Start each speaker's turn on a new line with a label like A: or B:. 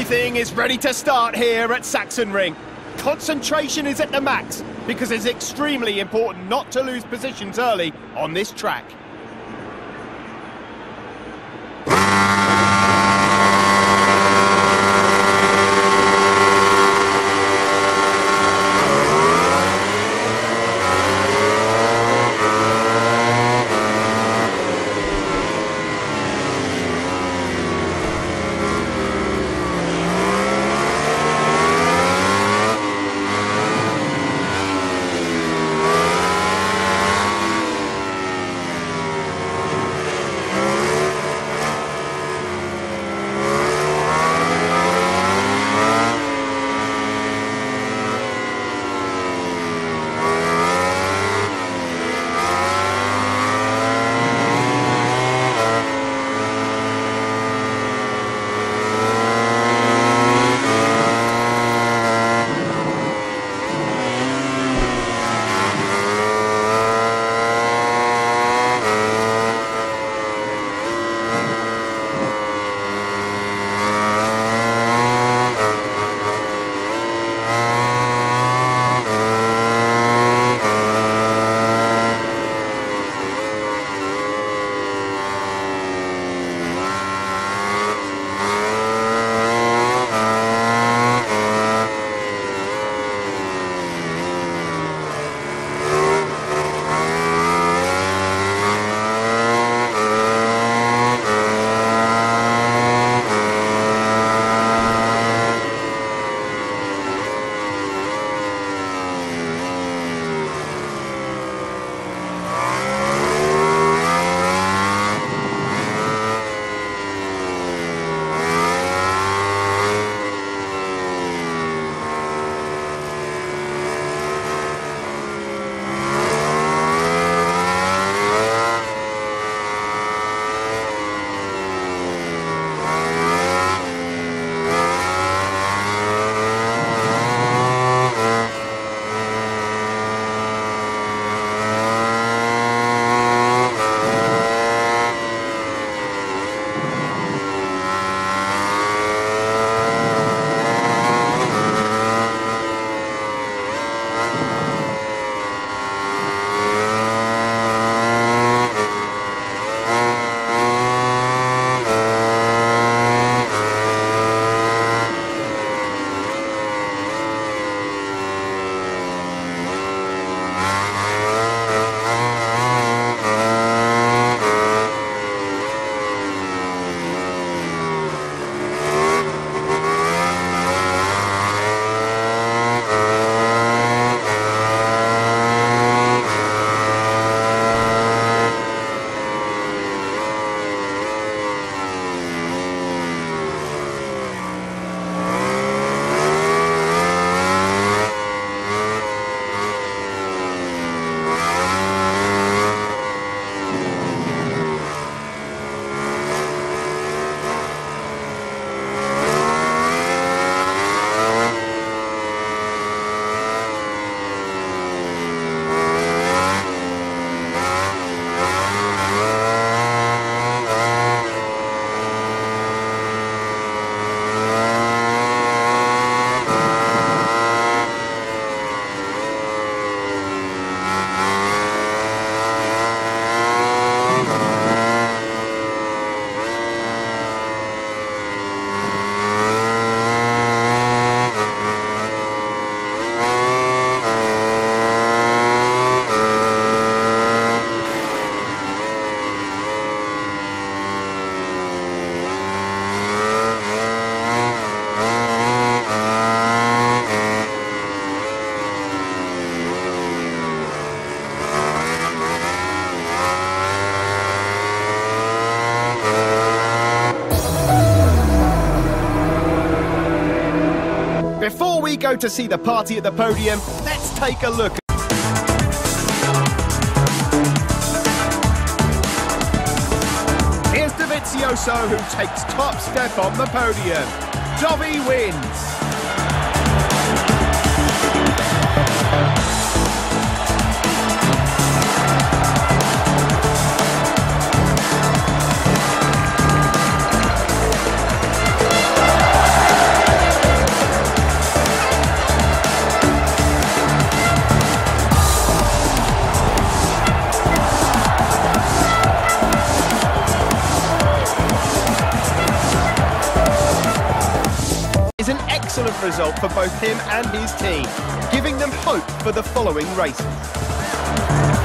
A: Everything is ready to start here at Sachsenring. Concentration is at the max because it's extremely important not to lose positions early on this track. Go to see the party at the podium, let's take a look. Here's Dovizioso who takes top step on the podium. Dovi wins. Is an excellent result for both him and his team, giving them hope for the following races.